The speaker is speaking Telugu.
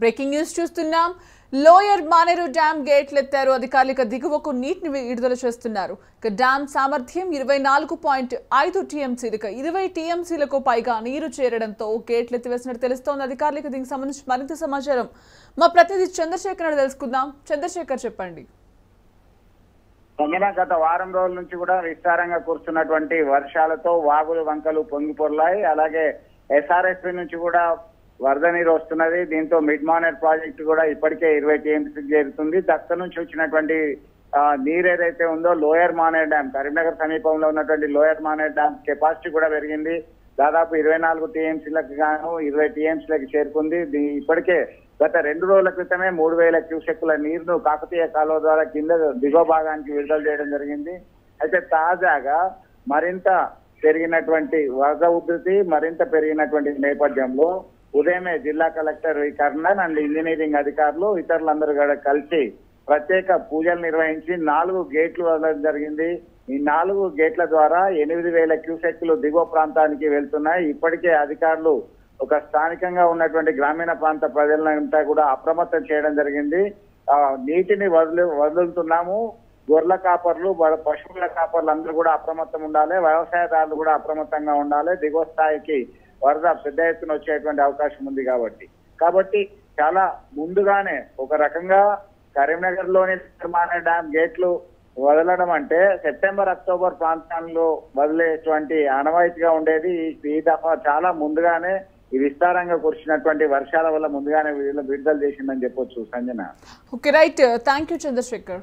breaking news choose to lower Maneru dam గేట్లు ఎత్తారు అధికారులు దిగువకు నీటిని విడుదల చేస్తున్నారు. ఇక డ్యామ్ సామర్థ్యం ఇరవై నాలుగు పాయింట్ ఐదు టీఎంసీలకు ఇరవై టీఎంసీలకు పైగా నీరు చేరడంతో గేట్లు ఎత్తివేసినట్టు తెలుస్తోంది అధికారులకు దీనికి సంబంధించి మరింత సమాచారం. మా ప్రతినిధి చంద్రశేఖర్ తెలుసుకుందాం. చంద్రశేఖర్ చెప్పండి. గత వారం రోజుల నుంచి కూడా విస్తారంగా కురుస్తున్నటువంటి వర్షాలతో వాగులు వంకలు పొంగి పొర్లాయి అలాగే ఎస్ఆర్ఎస్పి నుంచి కూడా వరద నీరు వస్తున్నది. దీంతో మిడ్ మానర్ ప్రాజెక్టు కూడా ఇప్పటికే ఇరవై టీఎంసీకి చేరుతుంది. దక్క నుంచి వచ్చినటువంటి నీరు ఏదైతే ఉందో లోయర్ మానేర్ డ్యామ్ కరీంనగర్ సమీపంలో ఉన్నటువంటి లోయర్ మానేర్ డ్యామ్ కెపాసిటీ కూడా పెరిగింది. దాదాపు ఇరవై నాలుగు టీఎంసీలకు గాను ఇరవై టీఎంసీలకు చేరుకుంది. దీ- ఇప్పటికే గత రెండు రోజుల క్రితమే మూడు వేల క్యూసెక్కుల నీరును కాకతీయ కాలువ ద్వారా కింద దిగువ భాగానికి విడుదల చేయడం జరిగింది. అయితే తాజాగా మరింత పెరిగినటువంటి వరద ఉధృతి మరింత పెరిగినటువంటి నేపథ్యంలో ఉదయమే జిల్లా collector V Karnan and engineering అధికారులు ఇతరులందరూ కూడా కలిసి ప్రత్యేక పూజలు నిర్వహించి నాలుగు గేట్లు వదలడం జరిగింది. ఈ నాలుగు గేట్ల ద్వారా ఎనిమిది వేల క్యూసెక్లు దిగువ ప్రాంతానికి వెళ్తున్నాయి. ఇప్పటికే అధికారులు ఒక స్థానికంగా ఉన్నటువంటి గ్రామీణ ప్రాంత ప్రజలంతా కూడా అప్రమత్తం చేయడం జరిగింది. నీటిని వదిలి వదులుతున్నాము. గొర్రెల కాపర్లు పశువుల కాపర్లు అందరూ కూడా అప్రమత్తం ఉండాలి. వ్యవసాయదారులు కూడా అప్రమత్తంగా ఉండాలి. దిగువ స్థాయికి వరద పెద్ద ఎత్తున వచ్చేటువంటి అవకాశం ఉంది కాబట్టి. కాబట్టి చాలా ముందుగానే ఒక రకంగా కరీంనగర్లోని నిర్మాణ డ్యామ్ గేట్లు వదలడం అంటే సెప్టెంబర్ అక్టోబర్ ప్రాంతాల్లో వదిలేటువంటి ఆనవాయితీగా ఉండేది. ఈ- దఫా చాలా ముందుగానే ఈ విస్తారంగా కురిసినటువంటి వర్షాల వల్ల ముందుగానే విడుదల చేసిందని చెప్పొచ్చు. Sanjana. Okay right thank you Chandrasekhar